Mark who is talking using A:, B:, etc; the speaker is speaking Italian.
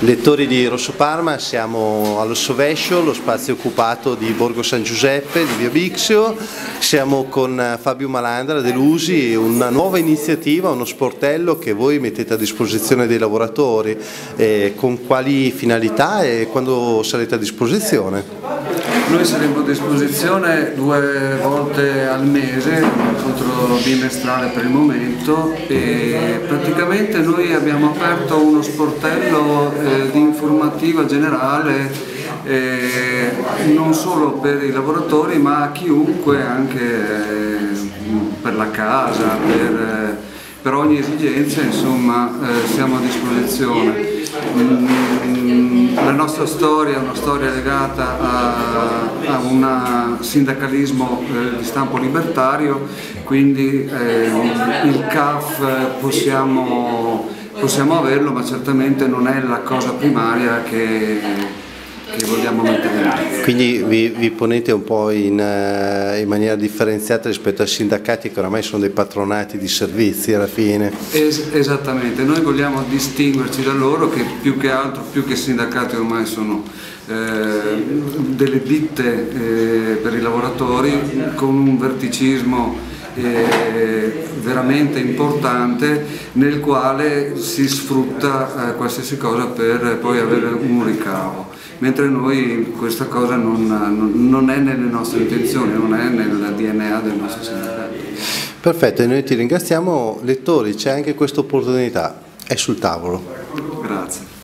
A: Lettori di Rosso Parma, siamo allo Sovescio, lo spazio occupato di Borgo San Giuseppe, di Via Bixio, siamo con Fabio Malandra dell'Usi, una nuova iniziativa, uno sportello che voi mettete a disposizione dei lavoratori, eh, con quali finalità e quando sarete a disposizione?
B: Noi saremo a disposizione due volte al mese, incontro bimestrale per il momento e praticamente noi abbiamo aperto uno sportello eh, di informativa generale eh, non solo per i lavoratori ma chiunque anche eh, per la casa, per, eh, per ogni esigenza insomma eh, siamo a disposizione. Mm, la nostra storia è una storia legata a, a un sindacalismo eh, di stampo libertario, quindi eh, il CAF possiamo, possiamo averlo ma certamente non è la cosa primaria che che vogliamo mettere in.
A: Quindi vi, vi ponete un po' in, uh, in, maniera differenziata rispetto ai sindacati che oramai sono dei patronati di servizi alla fine.
B: Es esattamente, noi vogliamo distinguerci da loro che più che altro, più che sindacati ormai sono eh, delle ditte eh, per i lavoratori con un verticismo eh, veramente importante nel quale si sfrutta eh, qualsiasi cosa per poi avere un ricavo mentre noi questa cosa non, non, non è nelle nostre intenzioni, non è nel DNA del nostro sindacato.
A: Perfetto, e noi ti ringraziamo. Lettori, c'è anche questa opportunità, è sul tavolo.
B: Grazie.